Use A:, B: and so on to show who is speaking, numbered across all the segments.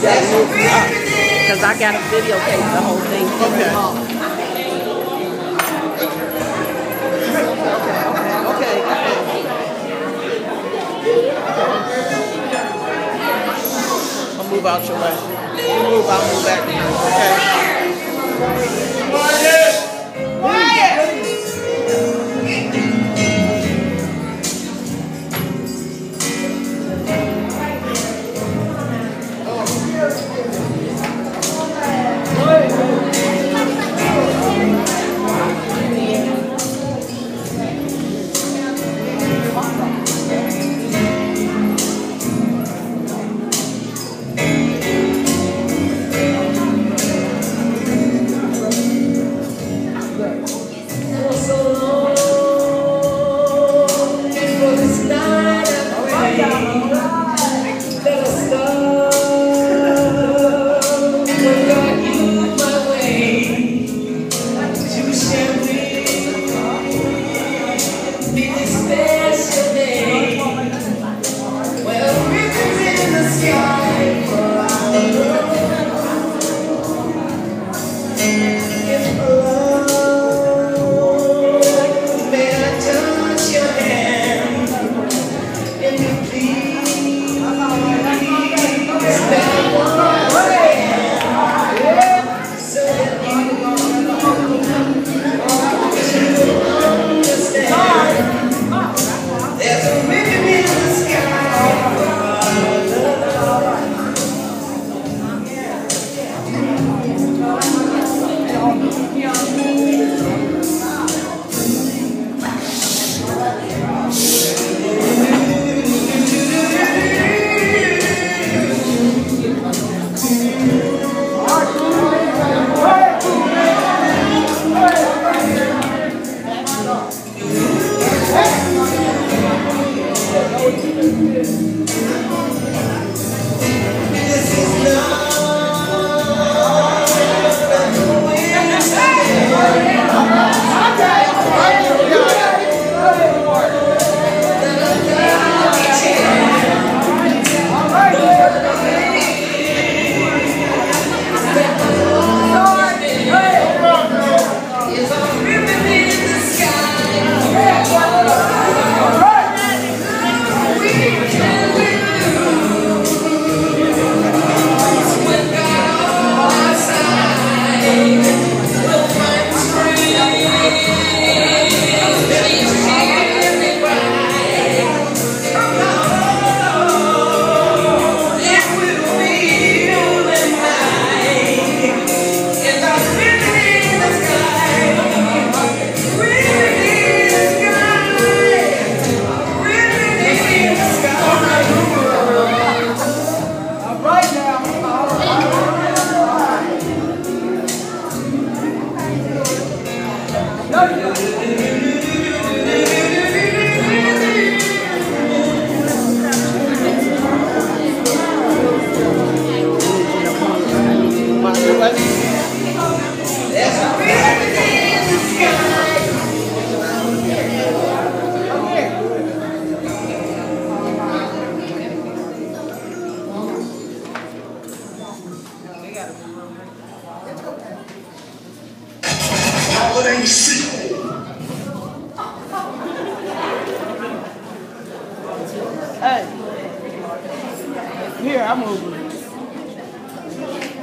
A: Because I got to videotape the whole thing.
B: Okay. Okay, okay. I'll move out your way. Move, I'll move back okay? Hey. Here, I'm moving.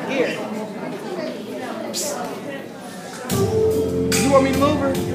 B: Here. You want me to move her?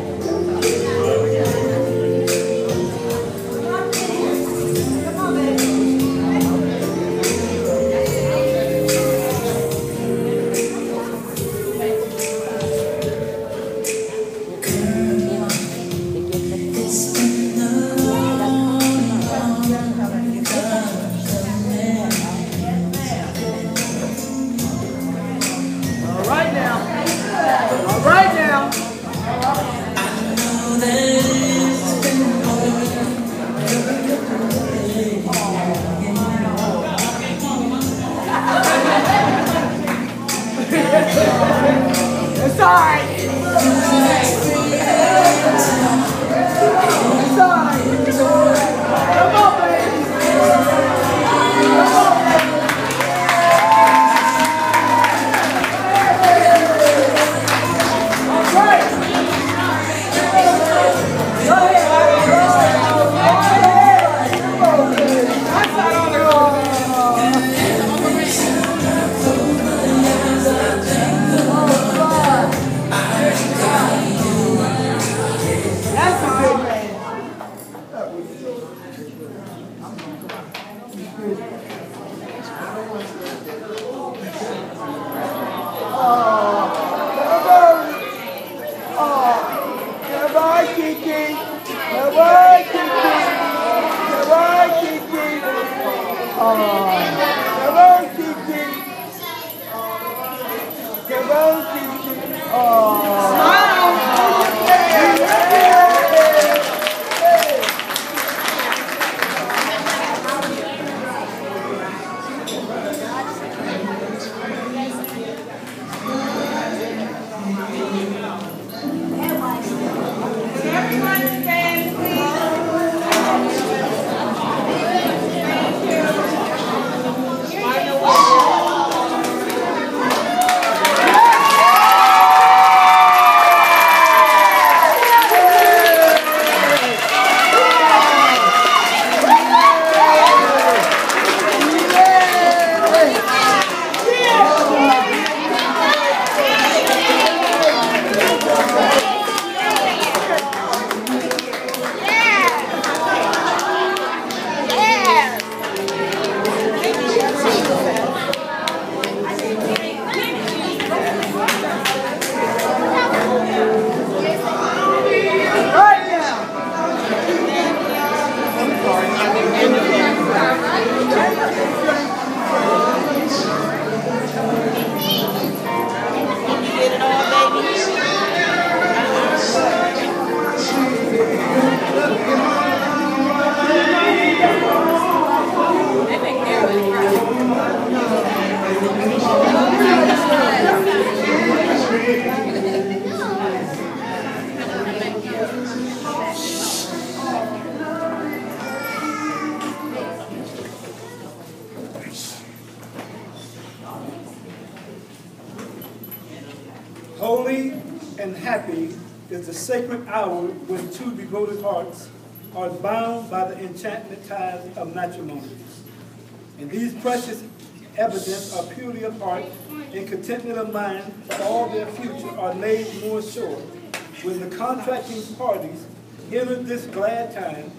C: Holy and happy is the sacred hour when two devoted hearts are bound by the enchantment ties of matrimony. And these precious evidence are purely apart and contentment of mind for all their future are made more sure when the contracting parties enter this glad time,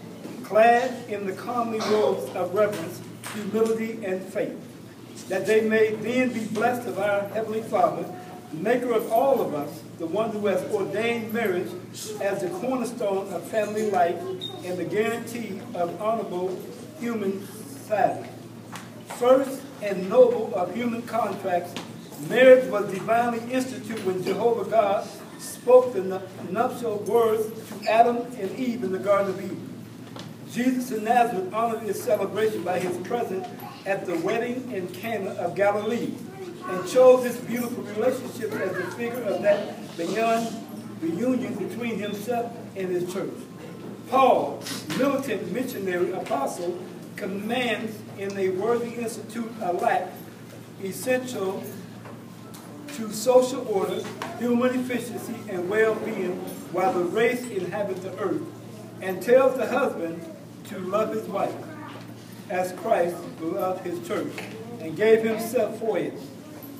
C: clad in the comely robes of reverence, humility, and faith, that they may then be blessed of our Heavenly Father, maker of all of us, the one who has ordained marriage as the cornerstone of family life and the guarantee of honorable human society. First and noble of human contracts, marriage was divinely instituted when Jehovah God spoke the nuptial words to Adam and Eve in the Garden of Eden. Jesus of Nazareth honored this celebration by his presence at the wedding in Cana of Galilee and chose this beautiful relationship as the figure of that beyond reunion between himself and his church. Paul, militant missionary apostle, commands in a worthy institute a lack essential to social order, human efficiency, and well-being while the race inhabits the earth, and tells the husband to love his wife as Christ loved his church and gave himself for it.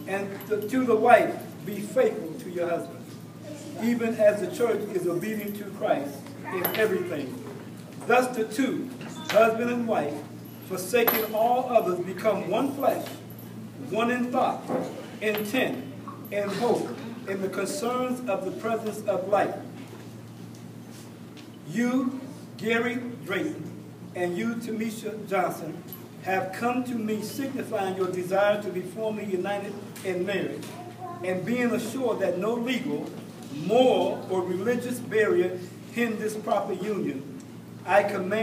C: And to the wife, be faithful to your husband, even as the church is obedient to Christ in everything. Thus the two, husband and wife, forsaking all others, become one flesh, one in thought, intent, and hope in the concerns of the presence of life. You, Gary Drayton, and you, Tameisha Johnson, have come to me signifying your desire to be formally united in marriage and being assured that no legal, moral, or religious barrier hinders proper union. I command